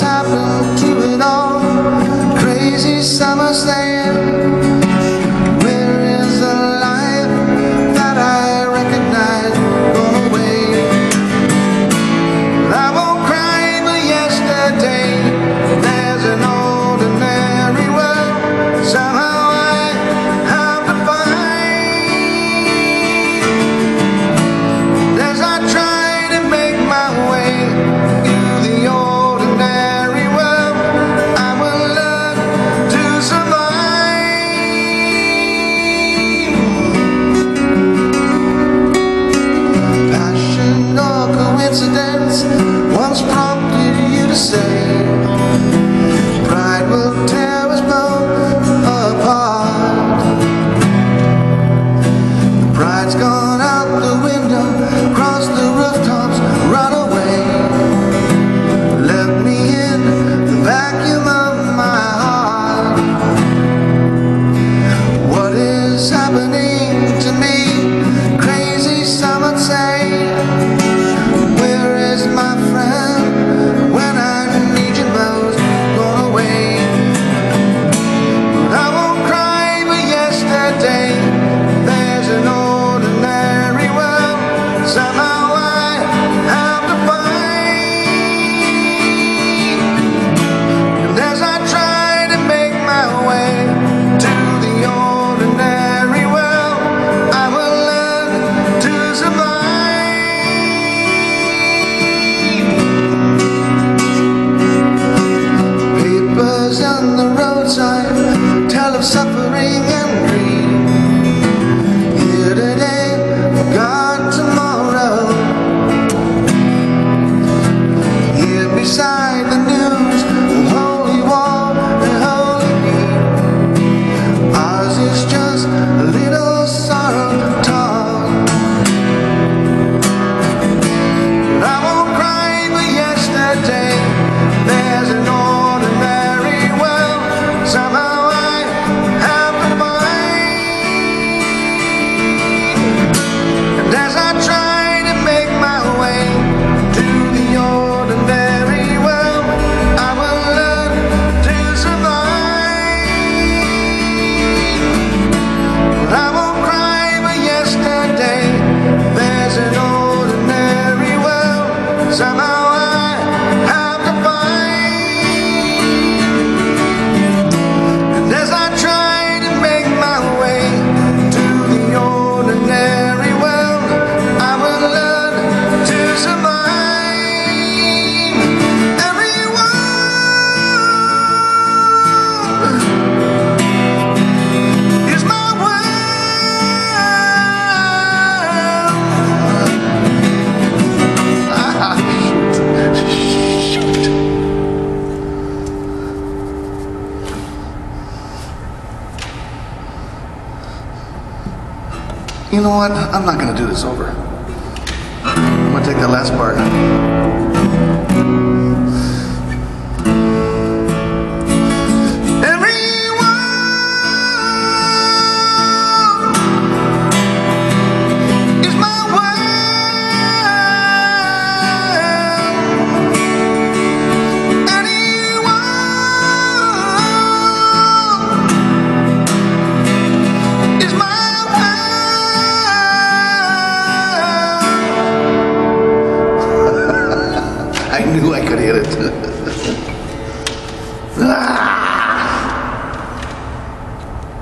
happened suffering. You know what? I'm not going to do this over. I'm going to take that last part. I knew I could hit it.